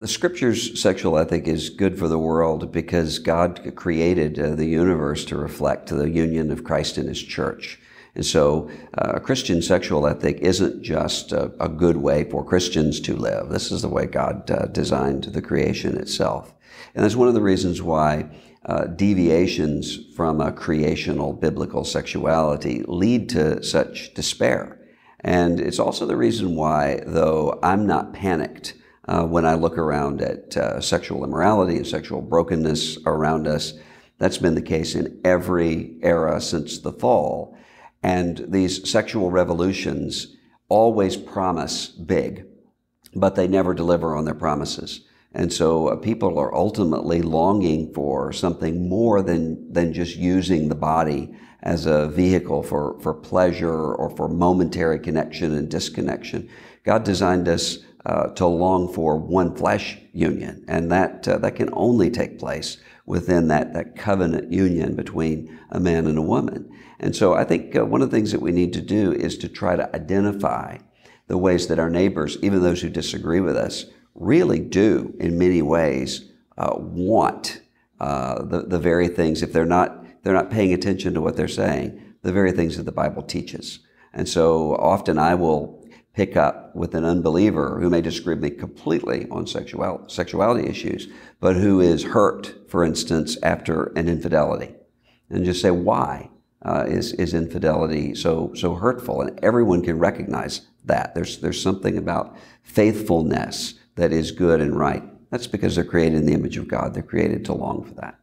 The scripture's sexual ethic is good for the world because God created uh, the universe to reflect the union of Christ and His church. And so uh, a Christian sexual ethic isn't just a, a, good way for Christians to live. This is the way God uh, designed the creation itself. And that's one of the reasons why uh, deviations from a creational biblical sexuality lead to such despair. And it's also the reason why, though I'm not panicked uh, when I look around at uh, sexual immorality and sexual brokenness around us. That's been the case in every era since the fall. And these sexual revolutions always promise big, but they never deliver on their promises. And so uh, people are ultimately longing for something more than, than just using the body as a vehicle for, for pleasure or for momentary connection and disconnection. God designed us uh, to long for one flesh union, and that uh, that can only take place within that that covenant union between a man and a woman. And so, I think uh, one of the things that we need to do is to try to identify the ways that our neighbors, even those who disagree with us, really do, in many ways, uh, want uh, the the very things. If they're not they're not paying attention to what they're saying, the very things that the Bible teaches. And so often I will pick up with an unbeliever who may disagree with me completely on sexual, sexuality issues, but who is hurt, for instance, after an infidelity, and just say, why uh, is, is infidelity so, so hurtful? And everyone can recognize that. There's, there's something about faithfulness that is good and right. That's because they're created in the image of God. They're created to long for that.